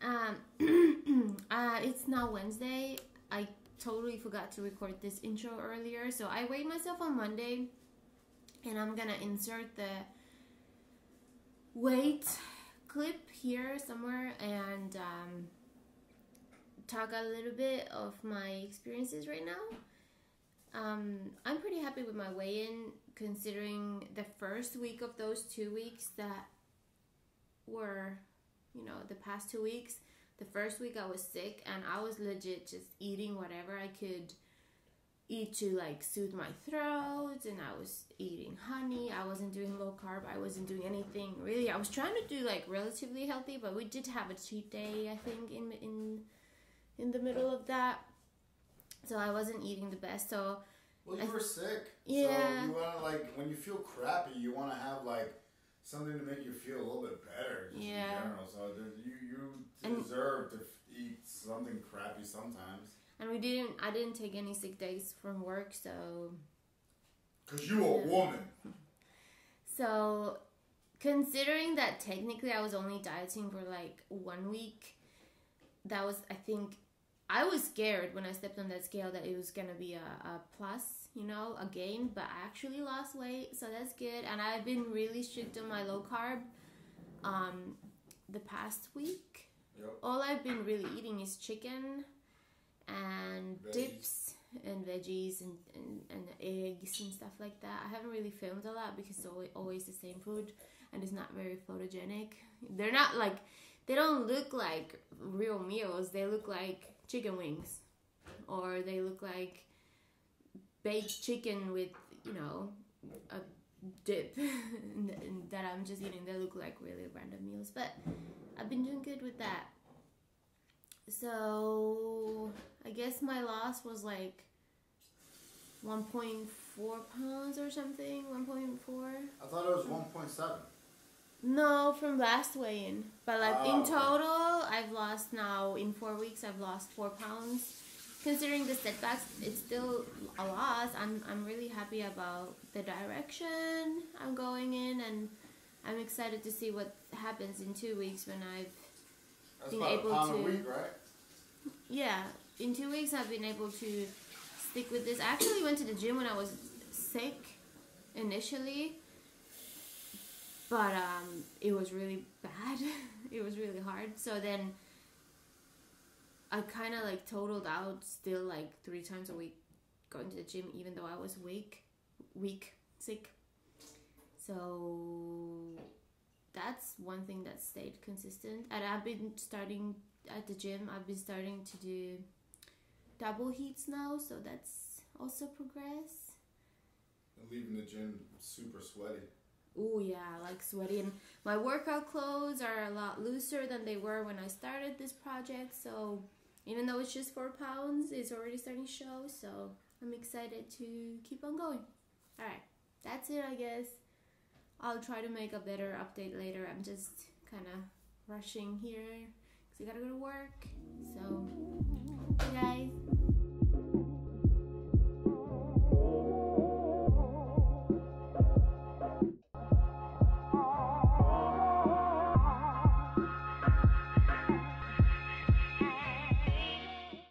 Uh, it's now Wednesday. I totally forgot to record this intro earlier, so I weighed myself on Monday, and I'm gonna insert the weight clip here somewhere and um, talk a little bit of my experiences right now. Um, I'm pretty happy with my weigh-in, considering the first week of those two weeks that were, you know, the past two weeks the first week I was sick and I was legit just eating whatever I could eat to like soothe my throat and I was eating honey. I wasn't doing low carb. I wasn't doing anything really. I was trying to do like relatively healthy, but we did have a cheat day I think in in in the middle of that. So I wasn't eating the best. So Well, you I- were sick. Yeah. So you want to like when you feel crappy, you want to have like something to make you feel a little bit better. Just Yeah. In general, so there- you you And- deserve to f- eat something crappy sometimes. and we didn't I didn't take any sick days from work, so Cause you a woman. So, considering that technically I was only dieting for like one week, that was, I think, I was scared when I stepped on that scale that it was gonna be a, a plus, you know, a gain, but I actually lost weight, so that's good. And I've been really strict on my low carb um, the past week. Yep. All I've been really eating is chicken and Veggies. dips and veggies and, and, and eggs and stuff like that. I haven't really filmed a lot because it's always, always the same food and it's not very photogenic. They're not like, they don't look like real meals. They look like chicken wings or they look like baked chicken with, you know, a dip that I'm just eating. They look like really random meals. But I've been doing good with that. So I guess my loss was like 1.4 pounds or something. 1.4. I thought it was one point seven. No, from last weigh in. But like Oh, in okay. total, I've lost now in four weeks. I've lost four pounds. Considering the setbacks, it's still a loss. I'm I'm really happy about the direction I'm going in, and I'm excited to see what happens in two weeks when I've That's about able to- a week, right? yeah in two weeks I've been able to stick with this. I actually went to the gym when I was sick initially, but um, it was really bad. it was really hard. So then I kind of like totaled out still like three times a week going to the gym, even though I was weak, weak, sick. So that's one thing that stayed consistent. And I've been starting at the gym. I've been starting to do double heats now, so that's also progress. And leaving the gym super sweaty. Oh yeah, like sweaty and my workout clothes are a lot looser than they were when I started this project. So even though it's just four pounds, it's already starting to show. So I'm excited to keep on going. All right, that's it, I guess. I'll try to make a better update later. I'm just kind of rushing here because I gotta go to work. So, guys.